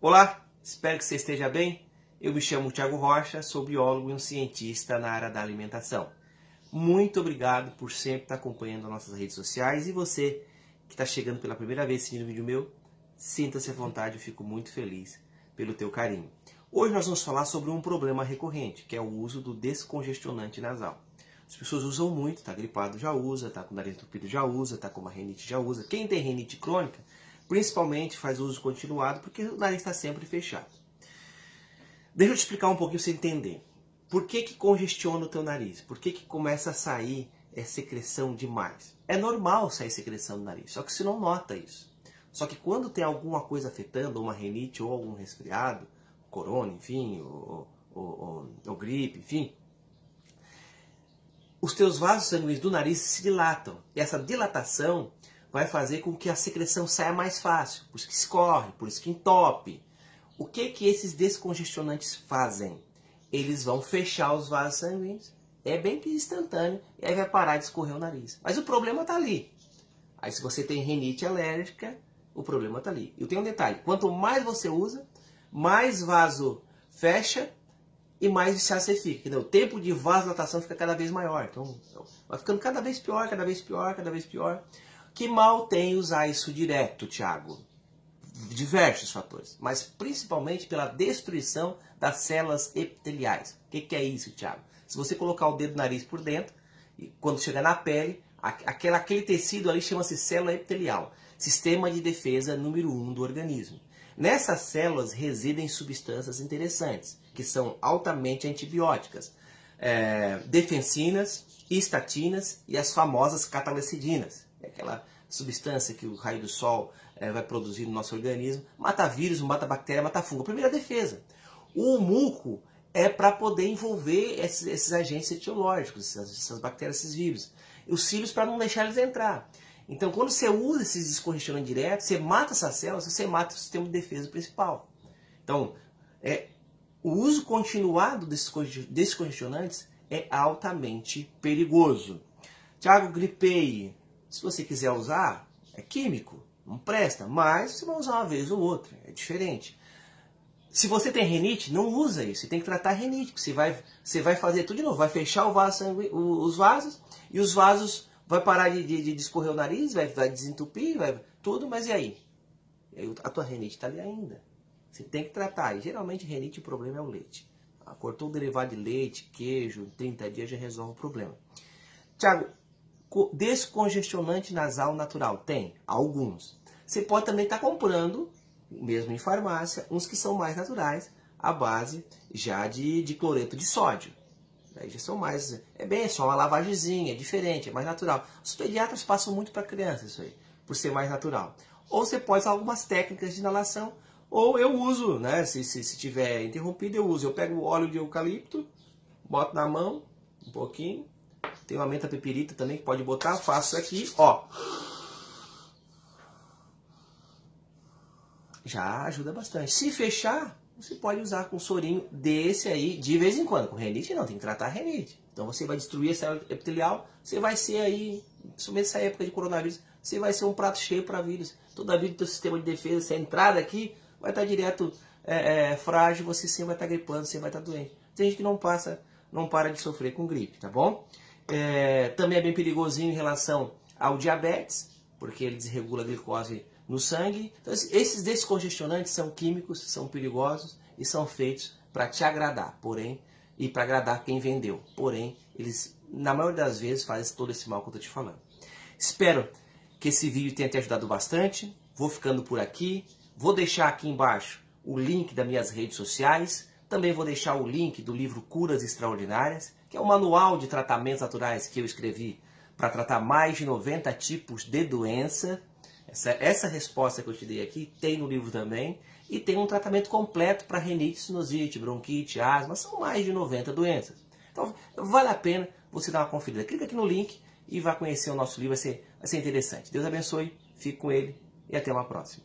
Olá, espero que você esteja bem. Eu me chamo Thiago Rocha, sou biólogo e um cientista na área da alimentação. Muito obrigado por sempre estar acompanhando as nossas redes sociais e você que está chegando pela primeira vez assistindo o vídeo meu, sinta-se à vontade, eu fico muito feliz pelo teu carinho. Hoje nós vamos falar sobre um problema recorrente, que é o uso do descongestionante nasal. As pessoas usam muito, tá gripado já usa, tá com nariz entupido já usa, tá com uma renite já usa. Quem tem renite crônica, principalmente faz uso continuado porque o nariz está sempre fechado. Deixa eu te explicar um pouquinho para você entender. Por que, que congestiona o teu nariz? Por que, que começa a sair é, secreção demais? É normal sair secreção do nariz, só que você não nota isso. Só que quando tem alguma coisa afetando, uma renite ou algum resfriado, corona, enfim, ou, ou, ou, ou gripe, enfim, os teus vasos sanguíneos do nariz se dilatam. E essa dilatação vai fazer com que a secreção saia mais fácil, por isso que escorre, por isso que entope. O que que esses descongestionantes fazem? Eles vão fechar os vasos sanguíneos, é bem que instantâneo, e aí vai parar de escorrer o nariz. Mas o problema está ali. Aí se você tem rinite alérgica, o problema está ali. E tem um detalhe, quanto mais você usa, mais vaso fecha e mais viciado você fica. Entendeu? O tempo de vasodilatação fica cada vez maior. Então, vai ficando cada vez pior, cada vez pior, cada vez pior. Que mal tem usar isso direto, Tiago? Diversos fatores, mas principalmente pela destruição das células epiteliais. O que, que é isso, Tiago? Se você colocar o dedo do nariz por dentro, e quando chegar na pele, aquela, aquele tecido ali chama-se célula epitelial, sistema de defesa número um do organismo. Nessas células residem substâncias interessantes, que são altamente antibióticas, é, defensinas, estatinas e as famosas catalecidinas, aquela substância que o raio do sol é, vai produzir no nosso organismo, mata vírus, mata bactéria, mata fungo. Primeira defesa. O muco é para poder envolver esses, esses, agentes etiológicos, essas, essas bactérias, esses vírus. Os cílios para não deixar eles entrar. Então, quando você usa esses descongestionantes diretos, você mata essas células, você mata o sistema de defesa principal. Então, é, o uso continuado desses descongestionantes é altamente perigoso. Tiago, gripei. Se você quiser usar, é químico, não presta, mas você vai usar uma vez ou outra, é diferente. Se você tem renite, não usa isso, você tem que tratar renite, você vai, você vai fazer tudo de novo, vai fechar o vaso, os vasos e os vasos vai parar de, de, de escorrer o nariz, vai, vai desentupir, vai tudo, mas e aí? E aí a tua renite está ali ainda. Você tem que tratar. E geralmente renite o problema é o leite. Cortou o derivado de leite, queijo, em 30 dias já resolve o problema. Tiago, descongestionante nasal natural? Tem, alguns. Você pode também estar tá comprando, mesmo em farmácia, uns que são mais naturais, à base já de, de cloreto de sódio. Aí já são mais. É bem, é só uma lavagemzinha, é diferente, é mais natural. Os pediatras passam muito para crianças isso aí, por ser mais natural. Ou você pode usar algumas técnicas de inalação, ou eu uso, né? Se, se, se tiver interrompido, eu uso. Eu pego o óleo de eucalipto, boto na mão, um pouquinho. Tem uma menta pepirita também que pode botar, faço aqui, ó. Já ajuda bastante. Se fechar, você pode usar com sorinho desse aí de vez em quando. Com renite não, tem que tratar a renite. Então você vai destruir a célula epitelial, você vai ser aí, principalmente nessa época de coronavírus, você vai ser um prato cheio para vírus. Toda vida do teu sistema de defesa, se entrar aqui, vai estar direto é, é, frágil, você sim vai estar gripando, você vai estar doente. Tem gente que não passa, não para de sofrer com gripe, tá bom? É, também é bem perigosinho em relação ao diabetes, porque ele desregula a glicose no sangue. Então, esses descongestionantes são químicos, são perigosos e são feitos para te agradar, porém, e para agradar quem vendeu. Porém, eles, na maioria das vezes, fazem todo esse mal que eu estou te falando. Espero que esse vídeo tenha te ajudado bastante. Vou ficando por aqui. Vou deixar aqui embaixo o link das minhas redes sociais. Também vou deixar o link do livro Curas Extraordinárias, que é um manual de tratamentos naturais que eu escrevi para tratar mais de 90 tipos de doença essa, essa resposta que eu te dei aqui tem no livro também. E tem um tratamento completo para rinite, sinusite, bronquite, asma. São mais de 90 doenças. Então vale a pena você dar uma conferida. Clica aqui no link e vá conhecer o nosso livro. Vai ser, vai ser interessante. Deus abençoe, fique com ele e até uma próxima.